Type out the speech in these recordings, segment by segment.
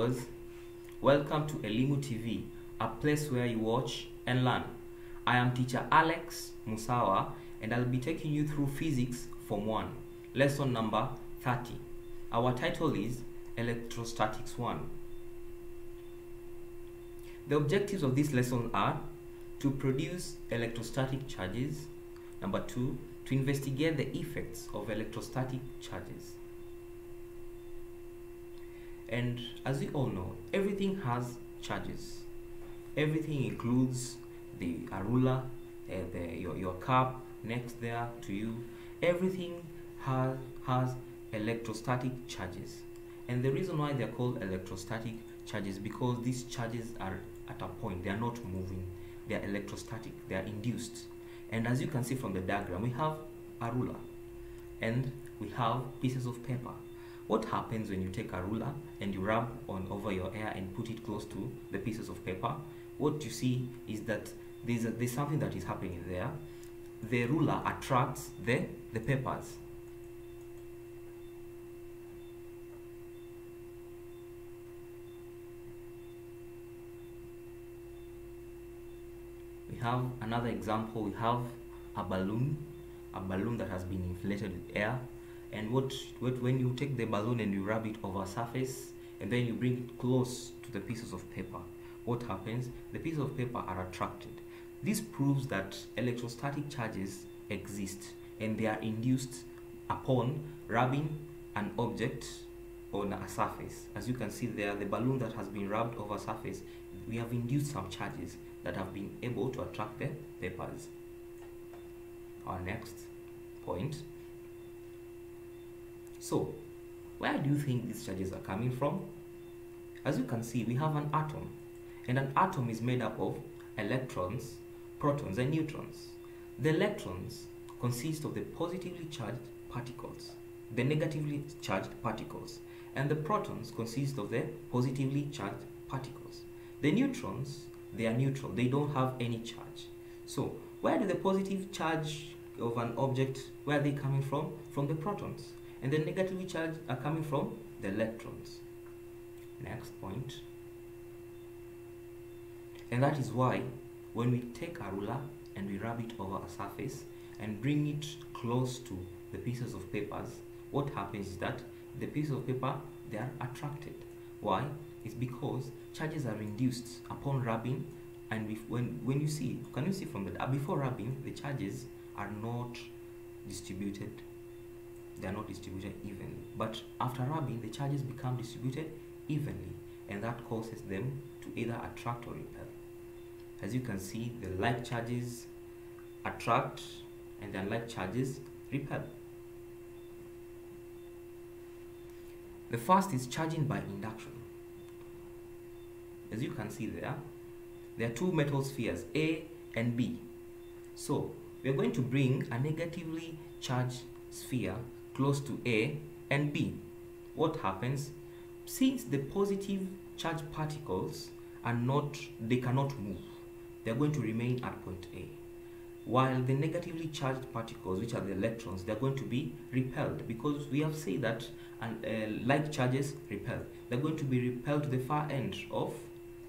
viewers, welcome to Elimu TV, a place where you watch and learn. I am teacher Alex Musawa and I'll be taking you through physics form 1, lesson number 30. Our title is Electrostatics 1. The objectives of this lesson are to produce electrostatic charges, number 2, to investigate the effects of electrostatic charges. And as we all know, everything has charges. Everything includes the a ruler, uh, the, your, your cup next there to you. Everything has, has electrostatic charges. And the reason why they're called electrostatic charges because these charges are at a point, they are not moving, they are electrostatic, they are induced. And as you can see from the diagram, we have a ruler and we have pieces of paper what happens when you take a ruler and you rub on over your hair and put it close to the pieces of paper? What you see is that there's, a, there's something that is happening there. The ruler attracts the, the papers. We have another example. We have a balloon, a balloon that has been inflated with air and what, what when you take the balloon and you rub it over a surface and then you bring it close to the pieces of paper what happens? The pieces of paper are attracted. This proves that electrostatic charges exist and they are induced upon rubbing an object on a surface. As you can see there the balloon that has been rubbed over surface we have induced some charges that have been able to attract the papers our next point so, where do you think these charges are coming from? As you can see, we have an atom, and an atom is made up of electrons, protons, and neutrons. The electrons consist of the positively charged particles, the negatively charged particles, and the protons consist of the positively charged particles. The neutrons, they are neutral, they don't have any charge. So, where do the positive charge of an object, where are they coming from? From the protons and the negatively charged are coming from the electrons. Next point. And that is why when we take a ruler and we rub it over a surface and bring it close to the pieces of papers what happens is that the pieces of paper they are attracted. Why? It's because charges are induced upon rubbing and when when you see can you see from uh, before rubbing the charges are not distributed they are not distributed evenly. But after rubbing, the charges become distributed evenly, and that causes them to either attract or repel. As you can see, the like charges attract and the unlike charges repel. The first is charging by induction. As you can see there, there are two metal spheres, A and B. So, we are going to bring a negatively charged sphere close to A and B. What happens? Since the positive charge particles are not, they cannot move, they're going to remain at point A. While the negatively charged particles, which are the electrons, they're going to be repelled because we have said that and uh, like charges repel. They're going to be repelled to the far end of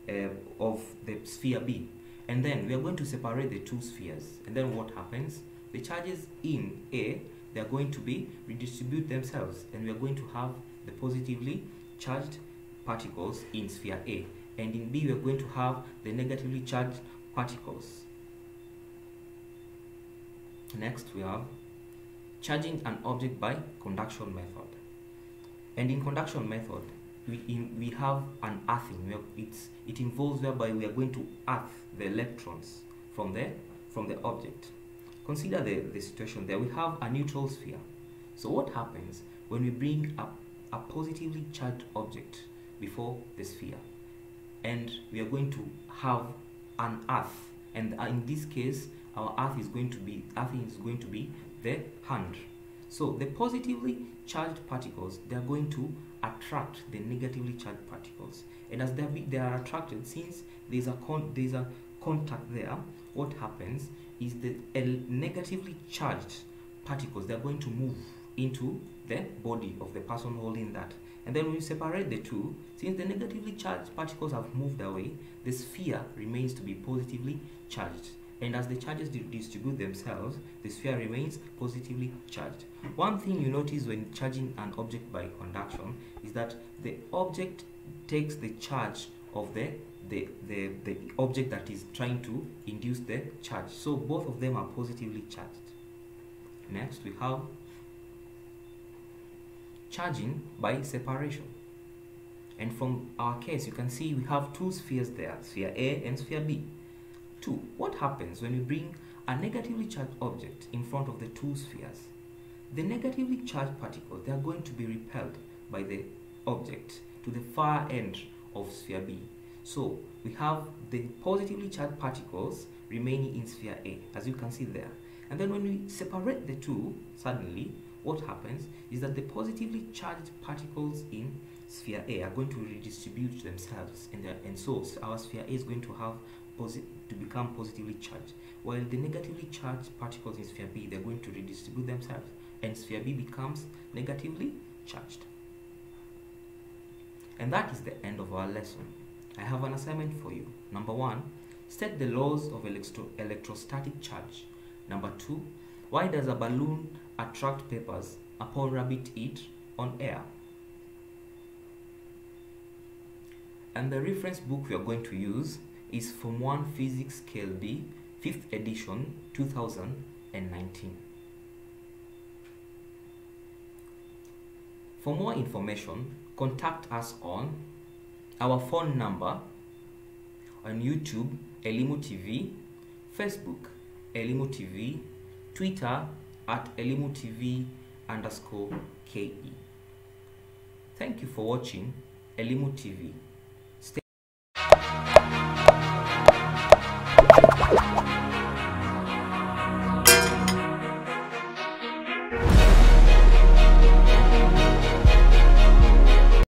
uh, of the sphere B. And then we are going to separate the two spheres. And then what happens? The charges in A they are going to be redistribute themselves and we are going to have the positively charged particles in sphere A. And in B we are going to have the negatively charged particles. Next we have charging an object by conduction method. And in conduction method we, in, we have an earthing. It's, it involves whereby we are going to earth the electrons from the from the object Consider the, the situation there. We have a neutral sphere. So what happens when we bring up a positively charged object before the sphere? And we are going to have an earth. And uh, in this case, our earth is going to be, earth is going to be the hand. So the positively charged particles, they are going to attract the negatively charged particles. And as they are, they are attracted, since there's a, con there's a contact there, what happens is the negatively charged particles they're going to move into the body of the person holding that And then when you separate the two, since the negatively charged particles have moved away, the sphere remains to be positively charged. And as the charges distribute themselves, the sphere remains positively charged. One thing you notice when charging an object by conduction is that the object takes the charge of the the, the, the object that is trying to induce the charge. So both of them are positively charged. Next we have charging by separation. And from our case, you can see we have two spheres there, sphere A and sphere B. Two, what happens when we bring a negatively charged object in front of the two spheres? The negatively charged particles, they are going to be repelled by the object to the far end of sphere B. So we have the positively charged particles remaining in sphere A, as you can see there. And then when we separate the two, suddenly, what happens is that the positively charged particles in sphere A are going to redistribute themselves, and, uh, and so our sphere A is going to have to become positively charged, while the negatively charged particles in sphere B they're going to redistribute themselves, and sphere B becomes negatively charged. And that is the end of our lesson. I have an assignment for you. Number one, state the laws of electro electrostatic charge. Number two, why does a balloon attract papers upon rubbing it on air? And the reference book we are going to use is Form 1 Physics Scale B, 5th edition, 2019. For more information, contact us on our phone number on YouTube, Elimu TV, Facebook, Elimu TV, Twitter at Elimu TV underscore KE. Thank you for watching Elimu TV.